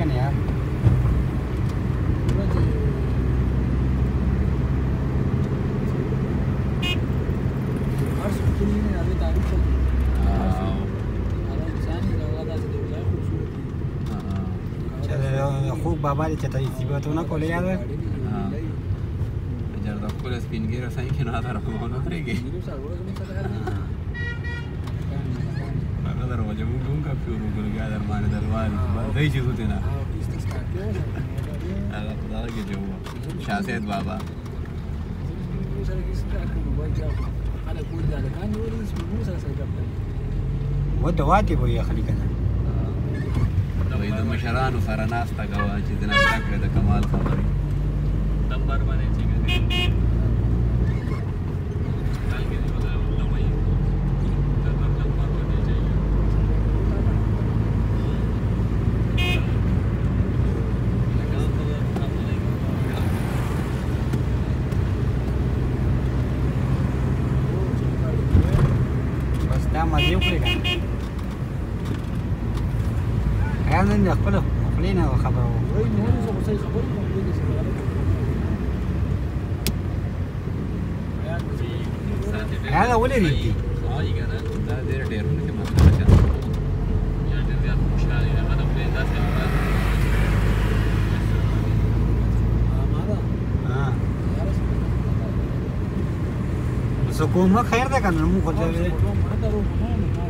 second यार خوب بابا دې چته ارتباطونه کولې یاد وای جردا کول سپینګیر اسای کنه دا راو نه پرېږي دروازه و گم کپ شروع گلگا در مان دلوال دای چیز ہوتے نا آقا خدا کے جو شاہ سید بابا و دواتې به یې اخلي که نه وایي د مشرانو سره ناسته کوه چې د ناسته کړې د کمال خبرې نمبر باندې چې دا مزې وکړې دا هغه نن خپل خپلې نه خبره وه هغه ولې نه सुकून खैर देखा मुंह खोल